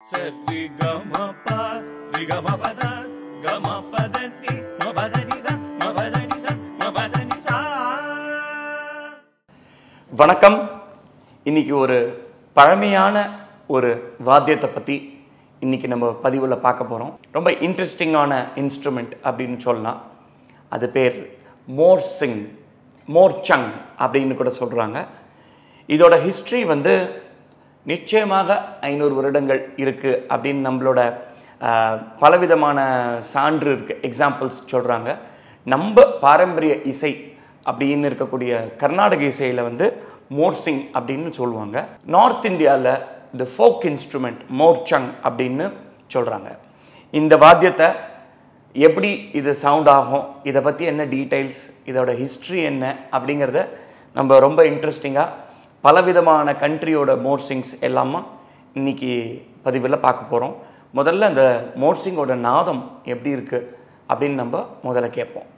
சரி ரி கம பத கம வணக்கம். இன்னைக்கு ஒரு பழமையான ஒரு வாத்தியத்தை பற்றி இன்னைக்கு நம்ம பதிவில் பார்க்க போகிறோம் ரொம்ப இன்ட்ரெஸ்டிங்கான இன்ஸ்ட்ருமெண்ட் அப்படின்னு சொல்லலாம். அது பேர் மோர் சிங் அப்படின்னு கூட சொல்கிறாங்க இதோட ஹிஸ்ட்ரி வந்து நிச்சயமாக ஐநூறு வருடங்கள் இருக்குது அப்படின்னு நம்மளோட பலவிதமான சான்று இருக்குது எக்ஸாம்பிள்ஸ் சொல்கிறாங்க நம்ம பாரம்பரிய இசை அப்படின்னு இருக்கக்கூடிய கர்நாடக இசையில் வந்து மோர்சிங் அப்படின்னு சொல்லுவாங்க. நார்த் இந்தியாவில் இந்த ஃபோக் இன்ஸ்ட்ருமெண்ட் மோர்ச்சங் அப்படின்னு சொல்கிறாங்க இந்த வாத்தியத்தை எப்படி இது சவுண்ட் ஆகும்? இதை பற்றி என்ன டீட்டெயில்ஸ் இதோட ஹிஸ்ட்ரி என்ன? அப்படிங்கிறத நம்ம ரொம்ப இன்ட்ரெஸ்டிங்காக பலவிதமான கண்ட்ரியோட மோர்சிங்ஸ் எல்லாமே இன்னைக்கு பதிவில் பார்க்க போகிறோம் முதல்ல அந்த மோர்சிங்கோட நாதம் எப்படி இருக்குது அப்படின்னு நம்ம முதல்ல கேட்போம்.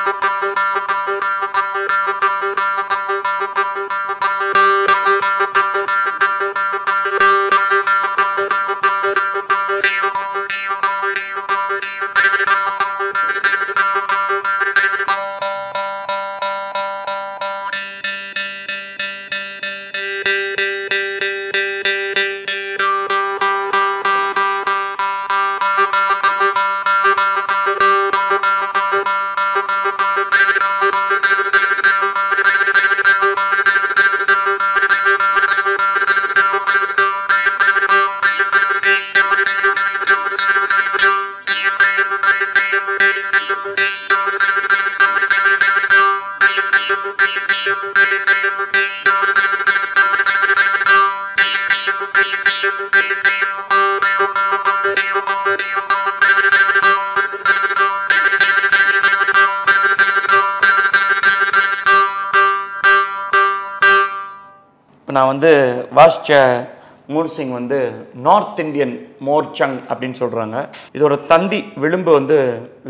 இப்போ நான் வந்து வாசித்த மூர்சிங் வந்து நார்த் இந்தியன் மோர்ச்சங் அப்படின்னு சொல்கிறாங்க இதோட தந்தி விளிம்பு வந்து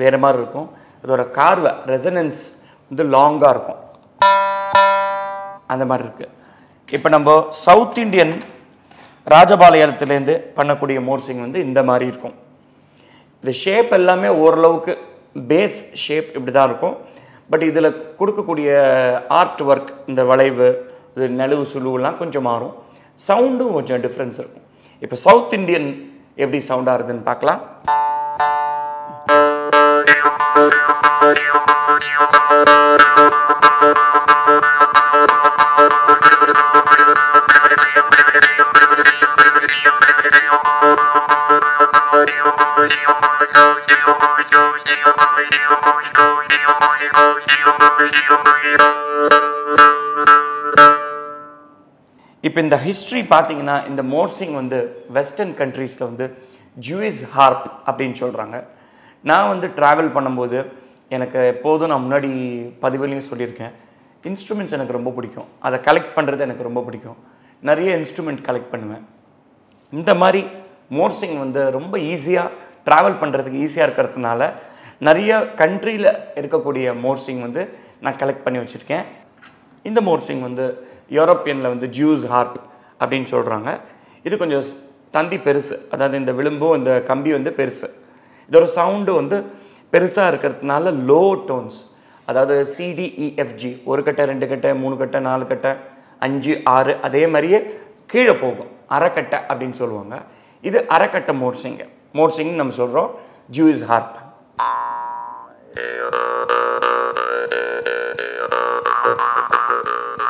வேறு மாதிரி இருக்கும். இதோட கார்வை ரெசனன்ஸ் வந்து லாங்காக இருக்கும். அந்த மாதிரி இருக்குது இப்போ நம்ம சவுத் இந்தியன் ராஜபாளையத்துலேருந்து பண்ணக்கூடிய மோர்சிங் வந்து இந்த மாதிரி இருக்கும். இந்த ஷேப் எல்லாமே ஓரளவுக்கு பேஸ் ஷேப் இப்படி தான் இருக்கும். பட் இதில் கொடுக்கக்கூடிய ஆர்ட் ஒர்க் இந்த வளைவு அது நெளிவு சுழுவுலாம் கொஞ்சம் மாறும். சவுண்டும் கொஞ்சம் டிஃப்ரென்ஸ் இருக்கும். இப்போ சவுத் இந்தியன் எப்படி சவுண்டாக இருக்குதுன்னு பார்க்கலாம். இப்போ இந்த ஹிஸ்ட்ரி பார்த்தீங்கன்னா இந்த மோர்சிங் வந்து வெஸ்டர்ன் கண்ட்ரீஸில் வந்து ஜூயிஸ் ஹார்ப் அப்படின்னு சொல்கிறாங்க நான் வந்து ட்ராவல் பண்ணும்போது எனக்கு எப்போதும் நான் முன்னாடி பதிவுலையும் சொல்லியிருக்கேன். இன்ஸ்ட்ருமெண்ட்ஸ் எனக்கு ரொம்ப பிடிக்கும். அதை கலெக்ட் பண்ணுறது எனக்கு ரொம்ப பிடிக்கும். நிறைய இன்ஸ்ட்ருமெண்ட் கலெக்ட் பண்ணுவேன். இந்த மாதிரி மோர்சிங் வந்து ரொம்ப ஈஸியாக ட்ராவல் பண்ணுறதுக்கு ஈஸியாக இருக்கிறதுனால நிறைய கண்ட்ரியில் இருக்கக்கூடிய மோர்சிங் வந்து நான் கலெக்ட் பண்ணி வச்சுருக்கேன். இந்த மோர்சிங் வந்து யூரோப்பியனில் வந்து ஜூஸ் ஹார்ப் அப்படின்னு சொல்கிறாங்க இது கொஞ்சம் தந்தி பெருசு. அதாவது இந்த விளிம்பும் இந்த கம்பி வந்து பெருசு. இதோட சவுண்டு வந்து பெருசாக இருக்கிறதுனால லோ டோன்ஸ் அதாவது C D E F G e, ஒரு கட்டை ரெண்டு கட்டை மூணு கட்டை நாலு கட்டை அஞ்சு ஆறு அதே மாதிரியே கீழே போகும். அரைக்கட்டை அப்படின்னு சொல்லுவாங்க. இது அரைக்கட்டை மோர்சிங்க மோர்சிங்னு நம்ம சொல்கிறோம் ஜூஸ் ஹார்ப்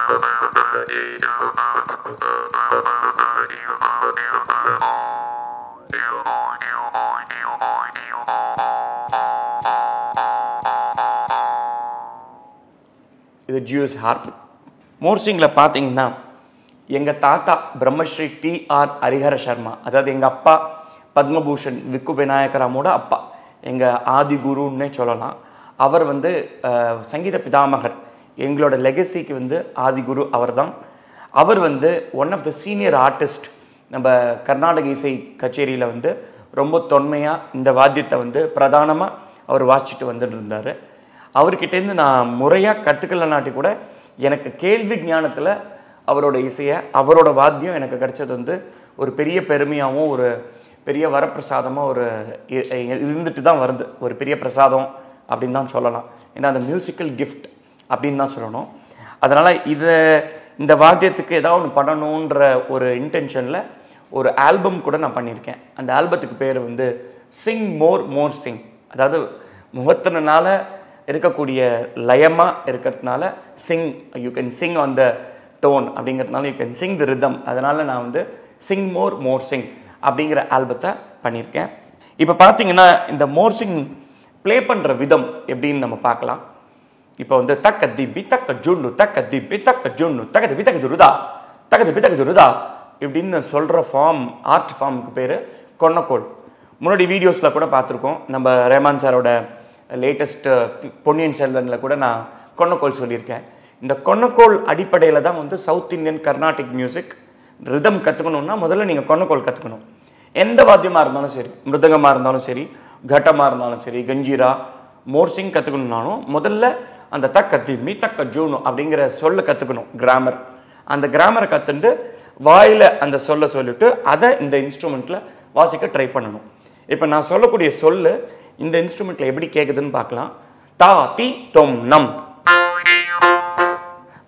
இது ஜியூஸ் ஹார்ப் மோர்சிங்கில் பார்த்தீங்கன்னா எங்கள் தாத்தா பிரம்மஸ்ரீ டி ஆர் ஹரிஹர சர்மா அதாவது எங்கள் அப்பா பத்மபூஷன் விக்கு விநாயகராமோட அப்பா எங்கள் ஆதி குருன்னே சொல்லலாம். அவர் வந்து சங்கீத பிதாமகர். எங்களோட லெகசிக்கு வந்து ஆதி குரு அவர்தான். அவர் வந்து one of the senior artist நம்ம கர்நாடக இசை கச்சேரியில் வந்து ரொம்ப தொன்மையாக இந்த வாத்தியத்தை வந்து பிரதானமாக அவர் வாசிச்சுட்டு வந்துட்டு இருந்தார். அவர்கிட்டேருந்து நான் முறையாக கற்றுக்கலனாட்டி கூட எனக்கு கேள்வி ஞானத்தில் அவரோட இசையை அவரோட வாத்தியம் எனக்கு கிடைச்சது வந்து ஒரு பெரிய பெருமையாகவும் ஒரு பெரிய வரப்பிரசாதமாக ஒரு இருந்துட்டு தான் வருது. ஒரு பெரிய பிரசாதம் அப்படின்னு தான் சொல்லலாம். ஏன்னா அந்த மியூசிக்கல் கிஃப்ட் அப்படின்னு தான் சொல்லணும். அதனால் இதை இந்த வாத்தியத்துக்கு ஏதாவது ஒன்று பண்ணணுன்ற ஒரு இன்டென்ஷனில் ஒரு ஆல்பம் கூட நான் பண்ணியிருக்கேன். அந்த ஆல்பத்துக்கு பேர் வந்து சிங் மோர் மோர் சிங் அதாவது முகத்தினால இருக்கக்கூடிய லயமாக இருக்கிறதுனால sing you can sing on the tone அப்படிங்கிறதுனால you can sing the rhythm அதனால் நான் வந்து சிங் மோர் மோர் சிங் அப்படிங்கிற ஆல்பத்தை பண்ணியிருக்கேன். இப்போ பார்த்தீங்கன்னா இந்த மோர் சிங் ப்ளே பண்ணுற விதம் எப்படின்னு நம்ம பார்க்கலாம். இப்போ வந்து தக்க திம்பி தக்க ஜுண்ணு தக்க திம்பி தக்க ஜுண்ணு தக்க திம்பி தக்க துருதா தக்க திம்பி தக்க துருதா இப்படின்னு சொல்கிற ஃபார்ம் ஆர்ட் ஃபார்முக்கு பேர் கொன்னக்கோள். முன்னாடி வீடியோஸில் கூட பார்த்துருக்கோம். நம்ம ரேமான் சாரோட லேட்டஸ்ட்டு பொன்னியின் செல்வனில் கூட நான் கொன்னக்கோள் சொல்லியிருக்கேன். இந்த கொன்னக்கோள் அடிப்படையில் தான் வந்து South Indian Carnatic music rhythm கற்றுக்கணுன்னா முதல்ல நீங்கள் கொன்னக்கோள் கற்றுக்கணும் எந்த வாத்தியமாக இருந்தாலும் சரி மிருதங்கமாக இருந்தாலும் சரி கட்டமாக இருந்தாலும் சரி கஞ்சீரா மோர்சிங் கற்றுக்கணுன்னாலும் முதல்ல அந்த தக்கத்தி மீ தக்க ஜூனு அப்படிங்கிற சொல்ல கற்றுக்கணும் கிராமர் அந்த கிராமரை கற்றுண்டு வாயில் அந்த சொல்ல சொல்லிட்டு அதை இந்த இன்ஸ்ட்ருமெண்ட்டில் வாசிக்க ட்ரை பண்ணணும். இப்போ நான் சொல்லக்கூடிய சொல்லு இந்த இன்ஸ்ட்ருமெண்ட்டில் எப்படி கேட்குதுன்னு பார்க்கலாம். தா தி தொம் நம்.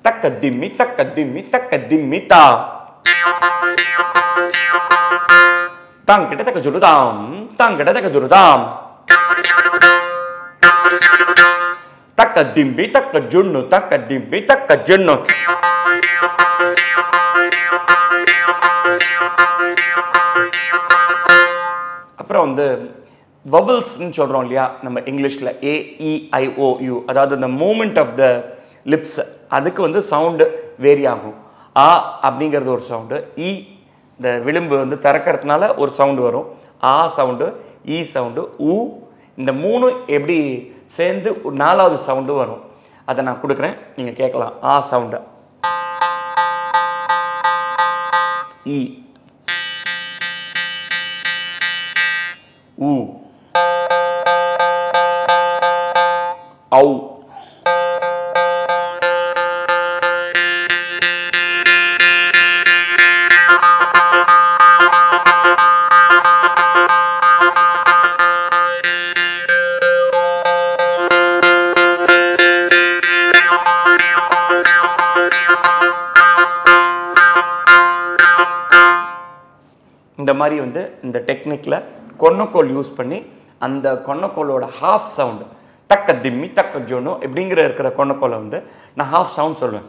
தக்க திம்மி தக்க திம்மி தக்க திம்மி தா. தாங்கிட்ட தக்க ஜுருதாம் தாங்கிட்ட தக்க ஜுருதாம் தக்க திம்பி தக்க ஜுண்ணு தக்க திம்பி தக்க ஜுண்ணு அப்புறம் வந்து வவல்ஸ்ன்னு சொல்கிறோம் இல்லையா நம்ம இங்கிலீஷில் ஏஇஐஓயு அதாவது இந்த மூமெண்ட் ஆஃப் த லிப்ஸ் அதுக்கு வந்து சவுண்டு வேரி ஆகும். ஆ அப்படிங்கிறது ஒரு சவுண்டு இ e, இந்த விளிம்பு வந்து திறக்கறதுனால ஒரு சவுண்டு வரும். ஆ சவுண்டு இ சவுண்டு ஊ இந்த மூணு எப்படி சேர்ந்து ஒரு நாலாவது சவுண்டு வரும். அதை நான் கொடுக்குறேன். நீங்கள் கேட்கலாம். ஆ சவுண்டு. இ. ஊ ஔ. மாதிரி வந்து இந்த டெக்னிக்கில் கொன்னக்கோல் யூஸ் பண்ணி அந்த கொன்னக்கோலோட ஹாஃப் சவுண்டு தக்க திம்மி தக்க ஜோனோ இப்படிங்கிற இருக்கிற கொன்னக்கோலை வந்து நான் ஹாஃப் சவுண்ட் சொல்லுவேன்.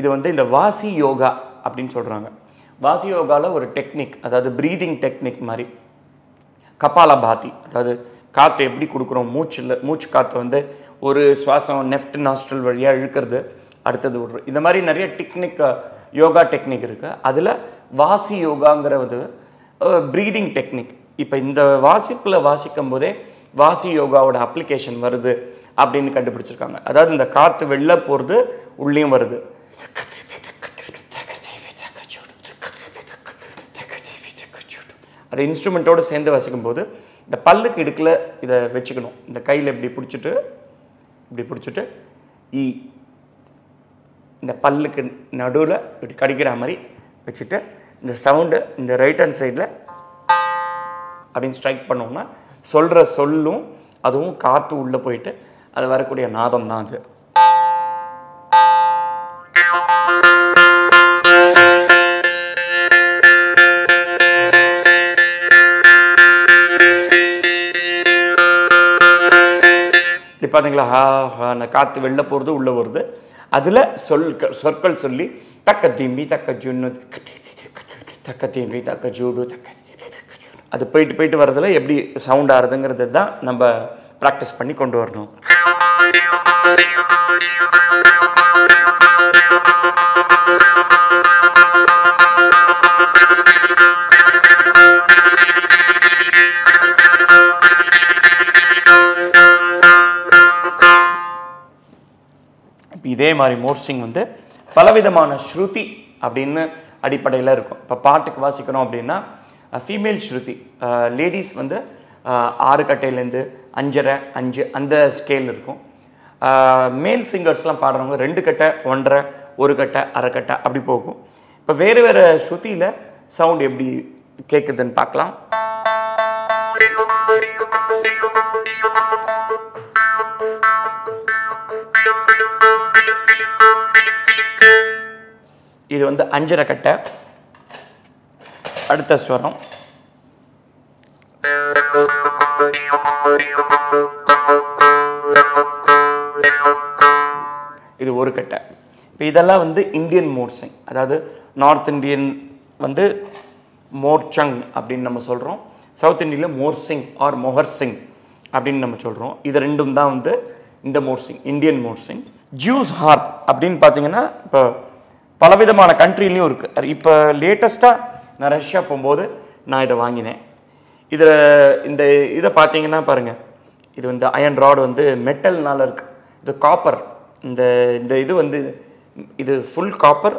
இது வந்து இந்த வாசி யோகா அப்படின்னு சொல்கிறாங்க வாசி யோகாவில் ஒரு டெக்னிக் அதாவது ப்ரீதிங் டெக்னிக் மாதிரி. கபாலபாதி அதாவது காற்று எப்படி கொடுக்குறோம் மூச்சில் மூச்சு காற்றை வந்து ஒரு சுவாசம் நெஃப்ட் நாஸ்ட்ரல் வழியாக இழுக்கிறது அடுத்தது விடுறோம் இந்த மாதிரி நிறைய டெக்னிக் யோகா டெக்னிக் இருக்குது அதில் வாசி யோகாங்கிறது ப்ரீதிங் டெக்னிக் இப்போ இந்த வாசிப்பில் வாசிக்கும் போதே வாசி யோகாவோட அப்ளிகேஷன் வருது அப்படின்னு கண்டுபிடிச்சிருக்காங்க. அதாவது இந்த காற்று வெளில போகிறது உள்ளேயும் வருது. அதை இன்ஸ்ட்ருமெண்ட்டோடு சேர்ந்து வாசிக்கும்போது இந்த பல்லுக்கு இடுக்கில் இதை வச்சுக்கணும். இந்த கையில் இப்படி பிடிச்சிட்டு இப்படி பிடிச்சிட்டு ஈ இந்த பல்லுக்கு நடுவில் இப்படி கடிக்கிற மாதிரி வச்சுட்டு இந்த சவுண்டு இந்த ரைட் ஹேண்ட் சைடில் அப்படின்னு ஸ்ட்ரைக் பண்ணோம்னா சொல்கிற சொல்லும் அதுவும் காற்று உள்ளே போயிட்டு அது வரக்கூடிய நாதம் தான் அது. இப்படி பார்த்தீங்களா ஹா ஹா அந்த காற்று வெளில போகிறது உள்ளே வருது அதில் சொல் சொற்கள் சொல்லி தக்க திம்பி தக்க ஜுன்னு தக்க தீம்பி தக்க ஜூடு தக்க அது போயிட்டு போயிட்டு வர்றதுல எப்படி சவுண்ட் ஆகுதுங்கிறது தான் நம்ம ப்ராக்டிஸ் பண்ணி கொண்டு வரணும். இதே மாதிரி மோர்சிங் வந்து பலவிதமான ஸ்ருதி அப்படின்னு அடிப்படையில் இருக்கும். இப்போ பாட்டுக்கு வாசிக்கிறோம் அப்படின்னா ஃபீமேல் ஸ்ருதி லேடிஸ் வந்து ஆறு கட்டையிலேருந்து அஞ்சரை அஞ்சு அந்த ஸ்கேல் இருக்கும். மேல் சிங்கர்ஸ்லாம் பாடுறவங்க ரெண்டு கட்டை ஒன்றரை ஒரு கட்டை அரை கட்டை அப்படி போகும். இப்போ வேறு வேறு ஸ்ருதியில் சவுண்ட் எப்படி கேட்குதுன்னு பார்க்கலாம். இது வந்து அஞ்சரை கட்டை. அடுத்த ஸ்வரம். இது ஒரு கட்டை. இப்போ இதெல்லாம் வந்து இந்தியன் மோர்சிங் அதாவது நார்த் இந்தியன் வந்து மோர்ச்சங் அப்படின்னு நம்ம சொல்கிறோம் சவுத் இந்தியில் மோர்சிங் ஆர் மொஹர் சிங் அப்படின்னு நம்ம சொல்கிறோம் இது ரெண்டும் தான் வந்து இந்த morsing Indian morsing. Juice harp அப்படின்னு பார்த்தீங்கன்னா இப்போ பலவிதமான கண்ட்ரிலையும் இருக்குது இப்போ லேட்டஸ்ட்டாக நான் ரஷ்யா போகும்போது நான் இதை வாங்கினேன். இதில் இந்த இதை பார்த்தீங்கன்னா பாருங்கள் இது வந்து அயன் ராடு வந்து மெட்டல்னால இருக்குது இது காப்பர் இந்த இந்த இது வந்து இது ஃபுல் காப்பர்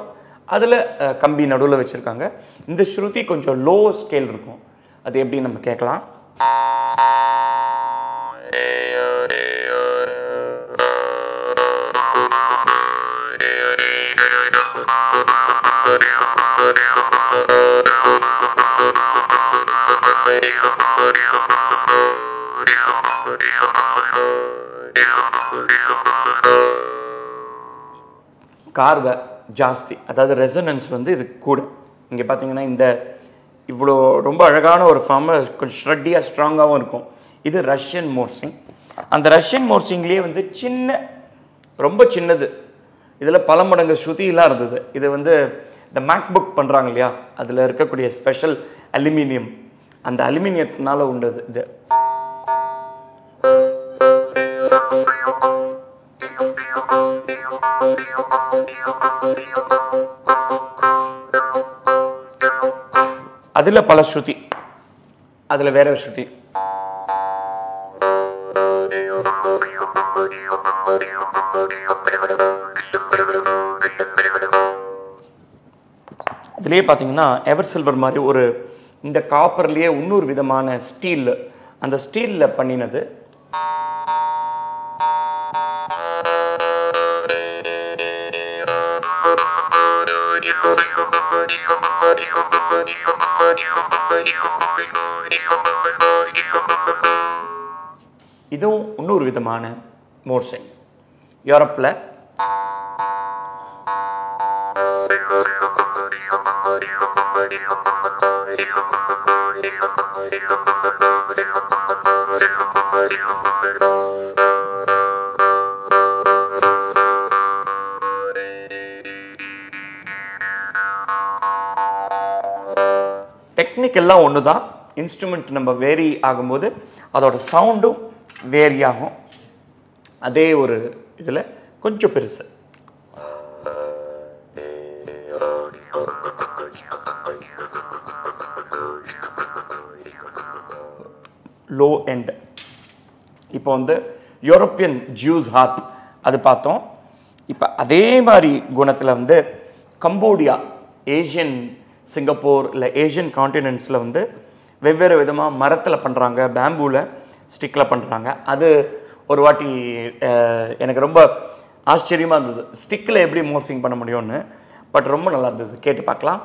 அதில் கம்பி நடுவில் வச்சுருக்காங்க. இந்த ஸ்ருதி கொஞ்சம் லோ ஸ்கேல் இருக்கும். அது எப்படி நம்ம கேட்கலாம்? கார்வை ஜாஸ்தி. அதாவது ரெசனன்ஸ் வந்து இது கூட. இங்கே பார்த்தீங்கன்னா இந்த இவ்வளோ ரொம்ப அழகான ஒரு ஃபார்மை கொஞ்சம் ஸ்ட்ரட்டியாக ஸ்ட்ராங்காகவும் இருக்கும். இது ரஷ்யன் மோர்சிங் அந்த ரஷ்யன் மோர்சிங்லேயே வந்து சின்ன ரொம்ப சின்னது. இதில் பல மடங்கு ஸ்ருதியெலாம் இருந்தது. இது வந்து இந்த மேக் புக் பண்ணுறாங்க இல்லையா? அதில் இருக்கக்கூடிய ஸ்பெஷல் அலுமினியம் அந்த அலுமினியத்தினால உண்டது. இது. அதில் பல ஸ்ருதி. அதில் வேற ஸ்ருதி. இதுலேயே பார்த்தீங்கன்னா எவர் சில்வர் மாதிரி ஒரு இந்த காப்பர்லேயே இன்னொரு விதமான ஸ்டீல் அந்த ஸ்டீலில் பண்ணினது இதுவும் இன்னொரு விதமான மோர்சை. யூரோப்பில் டெக்னிக் எல்லாம் ஒன்று தான் இன்ஸ்ட்ருமெண்ட் நம்ம வேரி ஆகும்போது அதோட சவுண்டும் வேரி ஆகும். அதே ஒரு இதில் கொஞ்சம் பெருசு. லோ எண்ட் இப்போ வந்து யூரோப்பியன் ஜூஸ் ஹார்ப் அது பார்த்தோம். இப்போ அதே மாதிரி குணத்தில் வந்து கம்போடியா ஏஷியன் சிங்கப்பூர் இல்லை ஏஷியன் காண்டினென்ட்ஸில் வந்து வெவ்வேறு விதமாக மரத்தில் பண்ணுறாங்க பேம்பூவில் ஸ்டிக்கில் பண்ணுறாங்க அது ஒரு வாட்டி எனக்கு ரொம்ப ஆச்சரியமாக இருந்தது. ஸ்டிக்கில் எப்படி மோர்சிங் பண்ண முடியும்னு பட் ரொம்ப நல்லா இருந்தது. கேட்டு பார்க்கலாம்.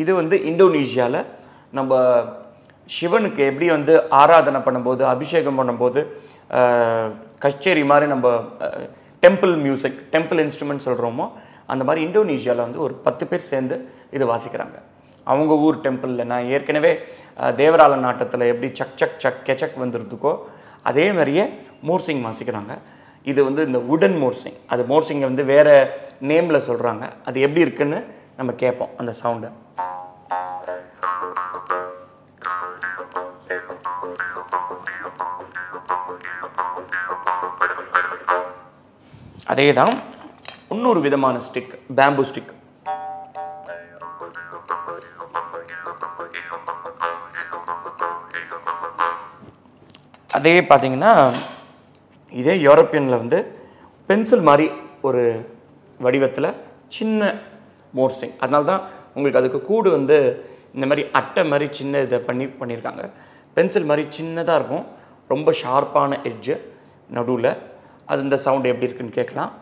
இது வந்து இந்தோனேஷியாவில் நம்ம சிவனுக்கு எப்படி வந்து ஆராதனை பண்ணும்போது அபிஷேகம் பண்ணும்போது கச்சேரி மாதிரி நம்ம டெம்பிள் மியூசிக் டெம்பிள் இன்ஸ்ட்ருமெண்ட் சொல்கிறோமோ அந்த மாதிரி இந்தோனேஷியாவில் வந்து ஒரு பத்து பேர் சேர்ந்து இது வாசிக்கிறாங்க. அவங்க ஊர் டெம்பிளில் நான் ஏற்கனவே அஹ், தேவரால நாட்டத்தில் எப்படி சக் சக் சக் கெச்சக் வந்துருதுக்கோ அதே மாதிரியே மோர்சிங் வாசிக்கிறாங்க. இது வந்து இந்த உடன் மோர்சிங் அது மோர்சிங்கை வந்து வேறு நேமில் சொல்கிறாங்க அது எப்படி இருக்குன்னு நம்ம கேட்போம் அந்த சவுண்டை அதே தான் இன்னொரு விதமான ஸ்டிக் பேம்பு ஸ்டிக் அதே பார்த்தீங்கன்னா இதே யூரோப்பியனில் வந்து பென்சில் மாதிரி ஒரு வடிவத்தில் சின்ன மோர்சிங். அதனால தான் உங்களுக்கு அதுக்கு கூடு வந்து இந்த மாதிரி அட்டை மாதிரி சின்ன இதை பண்ணி பண்ணியிருக்காங்க. பென்சில் மாதிரி சின்னதாக இருக்கும். ரொம்ப ஷார்ப்பான எட்ஜு நடுவில். அது இந்த சவுண்டு எப்படி இருக்குன்னு கேட்கலாம்.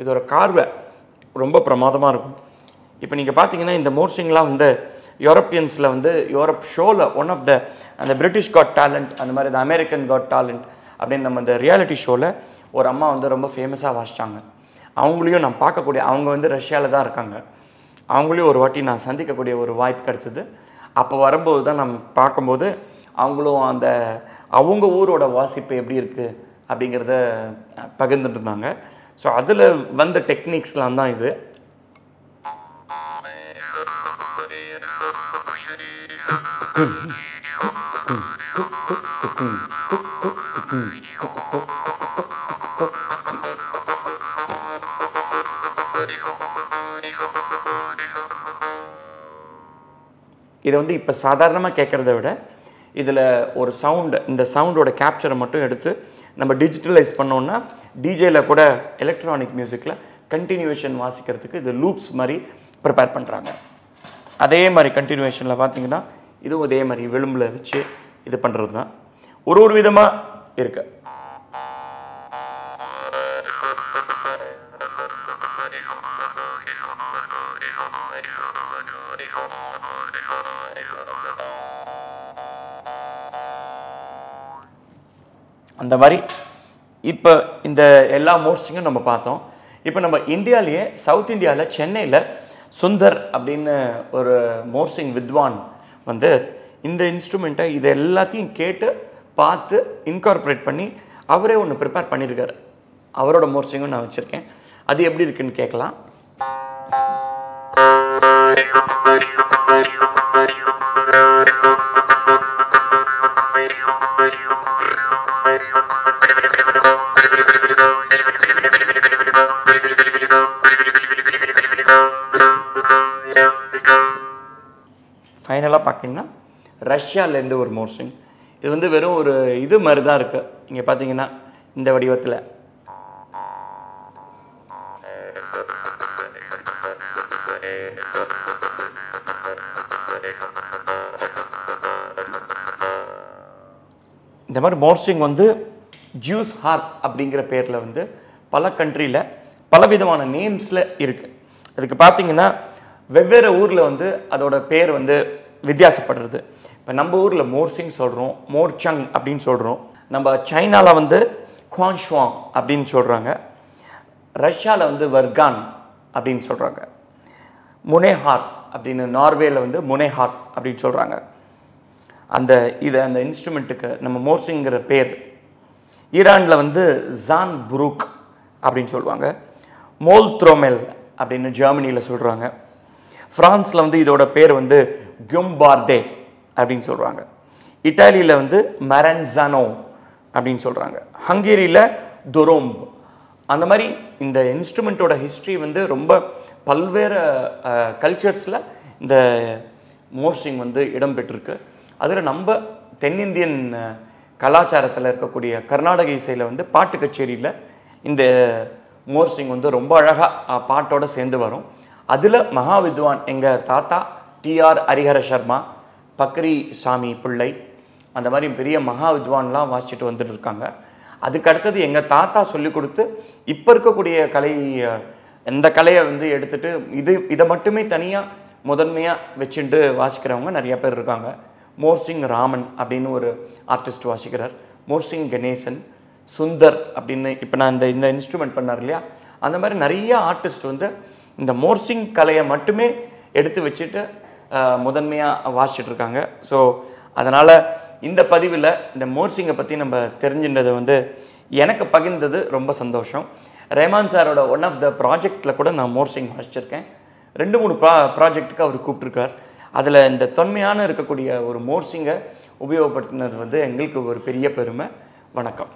இதோட கார்வை ரொம்ப பிரமாதமாக இருக்கும். இப்போ நீங்கள் பார்த்தீங்கன்னா இந்த மோர்சிங்லாம் வந்து யூரோப்பியன்ஸில் வந்து யூரோப் ஷோவில் ஒன் ஆஃப் த அந்த பிரிட்டிஷ் காட் டேலண்ட் அந்த மாதிரி இந்த அமெரிக்கன் காட் டேலண்ட் அப்படின்னு நம்ம இந்த ரியாலிட்டி ஷோவில் ஒரு அம்மா வந்து ரொம்ப ஃபேமஸாக வாசித்தாங்க அவங்களையும் நான் பார்க்கக்கூடிய அவங்க வந்து ரஷ்யாவில் தான் இருக்காங்க. அவங்களையும் ஒரு வாட்டி நான் சந்திக்கக்கூடிய ஒரு வாய்ப்பு கிடச்சிது. அப்போ வரும்போது தான் நம்ம பார்க்கும்போது அவங்களும் அந்த அவங்க ஊரோட வாசிப்பு எப்படி இருக்குது அப்படிங்கிறத பகிர்ந்துட்டு இருந்தாங்க. ஸோ அதில் வந்த டெக்னிக்ஸ்லாம் தான் இது. இதை வந்து இப்போ சாதாரணமாக கேட்குறத விட இதில் ஒரு சவுண்டு இந்த சவுண்டோட கேப்சரை மட்டும் எடுத்து நம்ம டிஜிட்டலைஸ் பண்ணோன்னா டிஜேயில் கூட எலக்ட்ரானிக் மியூசிக்கில் கண்டினியூவேஷன் வாசிக்கிறதுக்கு இது லூப்ஸ் மாதிரி ப்ரிப்பேர் பண்ணுறாங்க அதே மாதிரி கண்டினியூவேஷனில் பார்த்தீங்கன்னா இதுவும் அதே மாதிரி விளிம்பில் வச்சு இது பண்ணுறது தான் ஒரு ஒரு விதமாக இருக்கு. அந்த மாதிரி இப்போ இந்த எல்லா மோர்ஸிங்கும் நம்ம பார்த்தோம். இப்போ நம்ம இந்தியாவிலேயே சவுத் இந்தியாவில் சென்னையில் சுந்தர் அப்படின்னு ஒரு மோர்சிங் வித்வான் வந்து இந்த இன்ஸ்ட்ருமெண்ட்டை இது எல்லாத்தையும் கேட்டு பார்த்து இன்கார்பரேட் பண்ணி அவரே ஒன்று ப்ரிப்பேர் பண்ணியிருக்காரு அவரோட மோர்சிங்கும் நான் வச்சுருக்கேன். அது எப்படி இருக்குன்னு கேட்கலாம். ஃபைனலாக பார்த்தீங்கன்னா ரஷ்யாவிலேருந்து ஒரு மோர்சிங். இது வந்து வெறும் ஒரு இது மாதிரி தான் இருக்குது இங்கே பார்த்தீங்கன்னா இந்த வடிவத்தில். இந்த மாதிரி மோர்சிங் வந்து ஜூஸ் ஹார்ப் அப்படிங்கிற பேரில் வந்து பல கண்ட்ரியில் பலவிதமான நேம்ஸில் இருக்குது அதுக்கு பார்த்தீங்கன்னா வெவ்வேறு ஊரில் வந்து அதோட பேர் வந்து வித்தியாசப்படுறது. இப்போ நம்ம ஊரில் மோர்சிங் சொல்கிறோம் மோர்ச்சங் அப்படின்னு சொல்கிறோம் நம்ம சைனாவில் வந்து குவான்ஷுவாங் அப்படின்னு சொல்கிறாங்க ரஷ்யாவில் வந்து வர்கான் அப்படின்னு சொல்கிறாங்க முனேஹார் அப்படின்னு நார்வேல வந்து முனேஹார் அப்படின்னு சொல்கிறாங்க அந்த இதை அந்த இன்ஸ்ட்ருமெண்ட்டுக்கு நம்ம மோர்சிங்கிற பேர். ஈரானில் வந்து ஜான் புரூக் அப்படின்னு சொல்லுவாங்க. மோல் த்ரோமெல் அப்படின்னு ஜெர்மனியில் சொல்கிறாங்க ஃப்ரான்ஸில் வந்து இதோட பேர் வந்து கியும்பார்தே அப்படின்னு சொல்கிறாங்க இட்டாலியில் வந்து மரன்சானோ அப்படின்னு சொல்கிறாங்க ஹங்கேரியில் துரோம்ப் அந்த மாதிரி இந்த இன்ஸ்ட்ருமெண்ட்டோட ஹிஸ்ட்ரி வந்து ரொம்ப பல்வேறு கல்ச்சர்ஸில் இந்த மோர்சிங் வந்து இடம்பெற்றிருக்கு. அதில் நம்ம தென்னிந்தியன் கலாச்சாரத்தில் இருக்கக்கூடிய கர்நாடக இசையில் வந்து பாட்டு கச்சேரியில் இந்த மோர்சிங் வந்து ரொம்ப அழகாக பாட்டோடு சேர்ந்து வரும். அதில் மகா வித்வான் எங்கள் தாத்தா டிஆர் ஹரிஹர சர்மா பக்ரி சாமி பிள்ளை அந்த மாதிரி பெரிய மகா வித்வான்லாம் வாசிச்சுட்டு வந்துட்டு இருக்காங்க. அதுக்கு அடுத்தது எங்கள் தாத்தா சொல்லி கொடுத்து இப்போ இருக்கக்கூடிய கலை இந்த கலையை வந்து எடுத்துகிட்டு இது இதை மட்டுமே தனியாக முதன்மையாக வச்சுட்டு வாசிக்கிறவங்க நிறைய பேர் இருக்காங்க. மோர்சிங் ராமன் அப்படின்னு ஒரு ஆர்டிஸ்ட் வாசிக்கிறார். மோர்சிங் கணேசன் சுந்தர் அப்படின்னு இப்போ நான் இந்த இந்த இன்ஸ்ட்ருமெண்ட் பண்ணார் இல்லையா? அந்த மாதிரி நிறைய ஆர்டிஸ்ட் வந்து இந்த மோர்சிங் கலையை மட்டுமே எடுத்து வச்சுட்டு முதன்மையாக வாசிச்சுட்டு இருக்காங்க. ஸோ அதனால் இந்த பதிவில் இந்த மோர்சிங்கை பற்றி நம்ம தெரிஞ்சின்றது வந்து எனக்கு பகிர்ந்தது ரொம்ப சந்தோஷம். ரேமான் சாரோட ஒன் ஆஃப் த ப்ராஜெக்டில் கூட நான் மோர்சிங் வாசிச்சிருக்கேன். ரெண்டு மூணு ப்ரா ப்ராஜெக்ட்டுக்கு அவர் கூப்பிட்ருக்கார் அதில் இந்த தொன்மையான இருக்கக்கூடிய ஒரு மோர்சிங்கை உபயோகப்படுத்தினது வந்து எங்களுக்கு ஒரு பெரிய பெருமை. வணக்கம்.